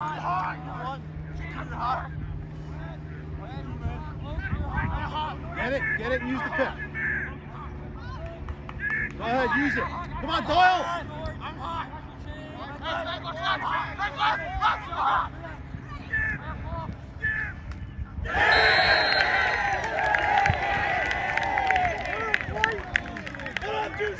Get it, get it, and use the pit. Go ahead, use it. Come on, Doyle! I'm hot!